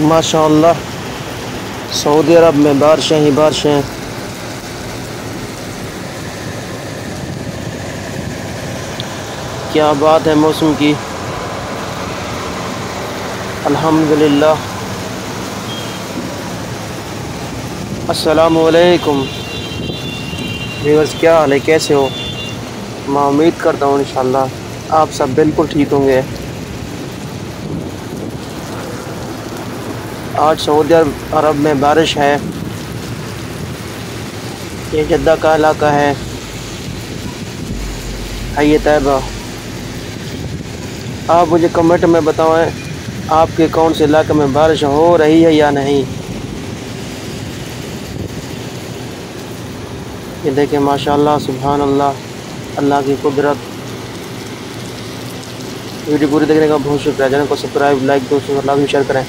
माशाल्लाह, सऊदी अरब में बारिशें ही बारिशें। क्या बात है मौसम की? अल्हम्दुलिल्लाह। असलकुम व्यूवर्स क्या हाल है? कैसे हो? मैं उम्मीद करता हूँ इन आप सब बिल्कुल ठीक होंगे। आज सऊदी अरब में बारिश है। ये जद्दा का इलाका है। हाई तैयबा आप मुझे कमेंट में बताएँ, आपके कौन से इलाके में बारिश हो रही है या नहीं? ये देखें, माशाल्लाह सुबहान अल्लाह अल्लाह की कुदरत। वीडियो पूरी देखने का बहुत शुक्रिया। चैनल को सब्सक्राइब, लाइक, दोस्तों लाजमी शेयर करें।